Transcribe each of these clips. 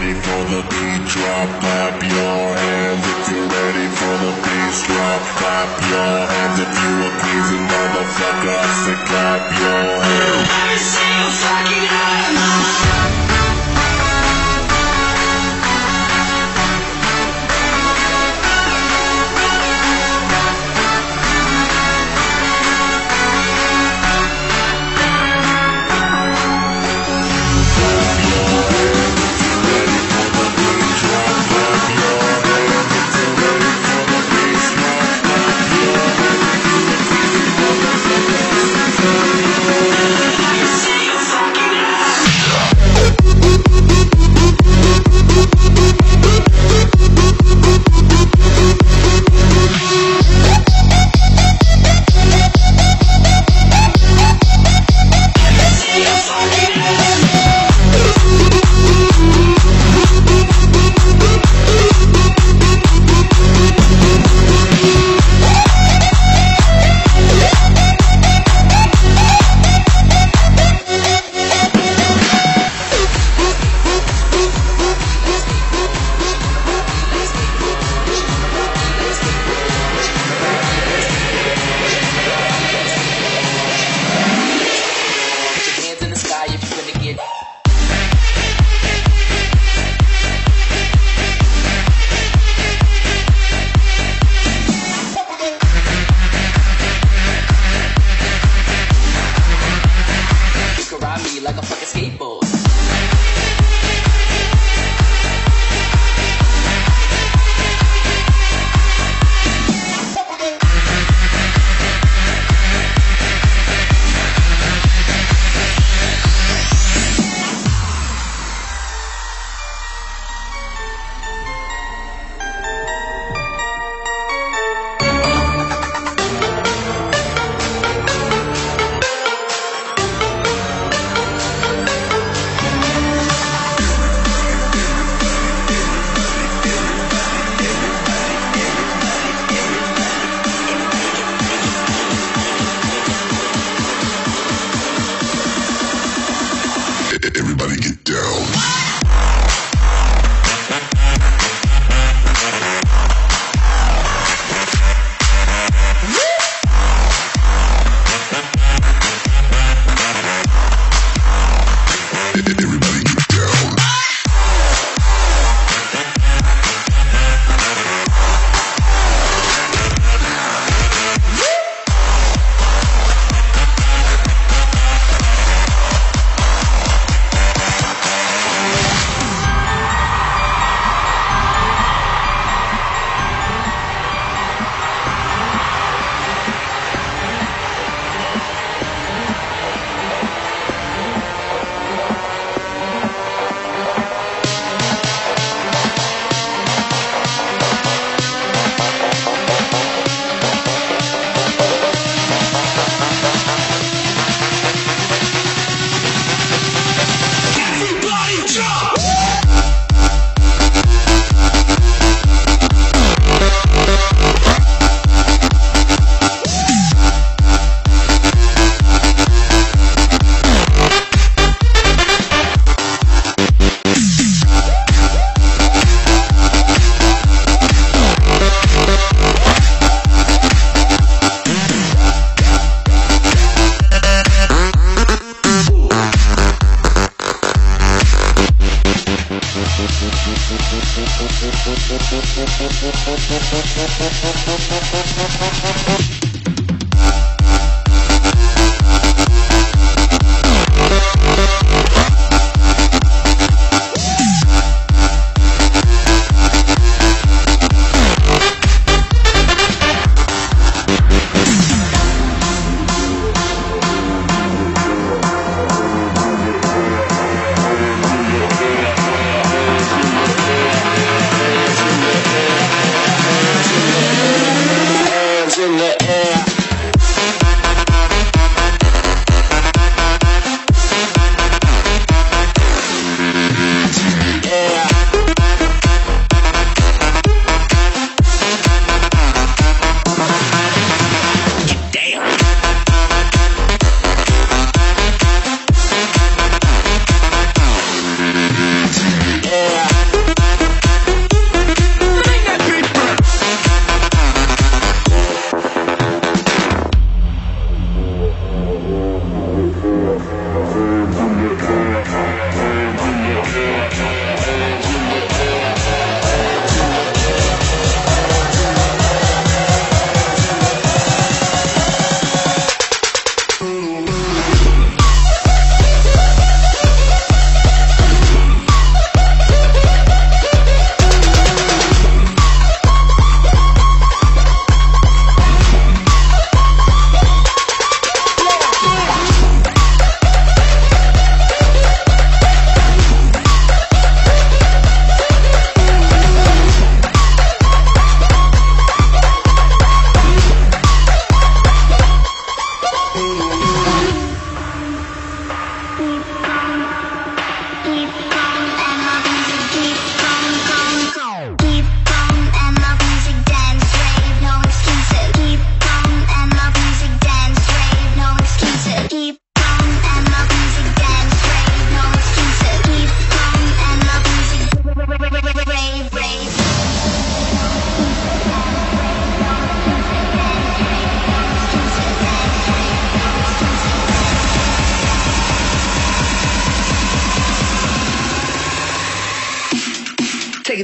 ready for the beat drop, clap your hands. If you're ready for the bass drop, clap your hands. If you a pleasing motherfucker, say clap your hands. Put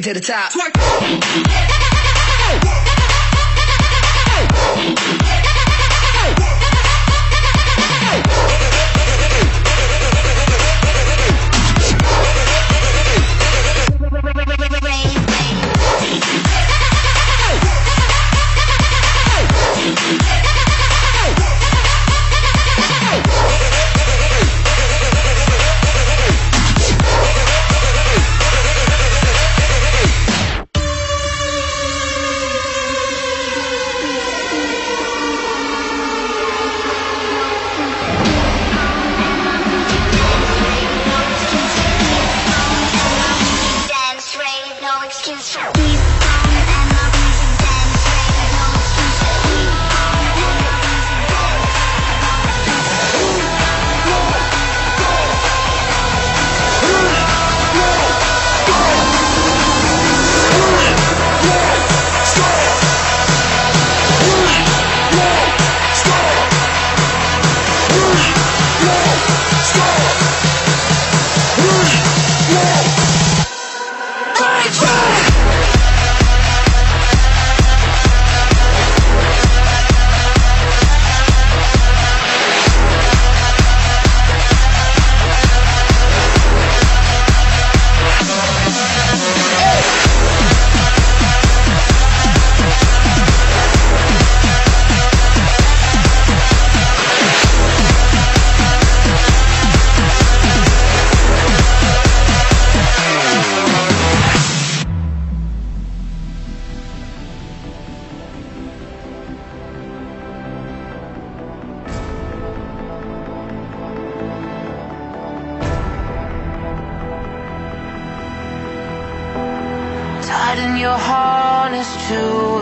take it to the top. Dance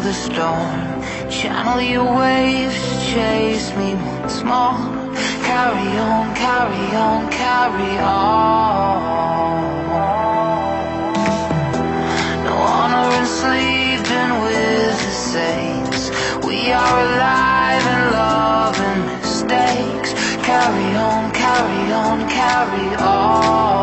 the storm. Channel your waves, chase me once more. Carry on, carry on, carry on. No honor enslaved and with the saints. We are alive in love and mistakes. Carry on, carry on, carry on.